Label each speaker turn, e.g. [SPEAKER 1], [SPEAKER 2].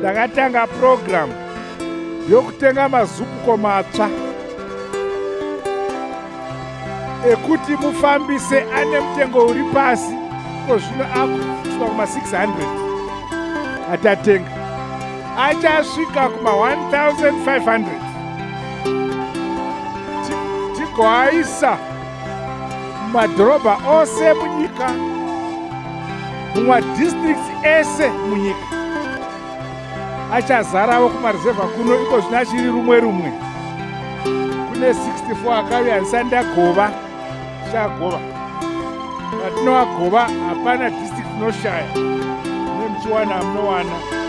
[SPEAKER 1] ndakatanga purogiramu yokutenga mazupuko matsva. Ekuti mufambise ane mutengo uri pasi ko zvino akusvika kuma600 atatenga. Achasvika kuma1500 tigoaisa mumadhorobha ose munyika mumadistricts ese munyika achazarawo kumaresevha kuno iko zvino achiri rumwe rumwe. Kune 64 akauya ndisandagova chagova patinowagova hapana district inoshaya. Nemuchiwana munowana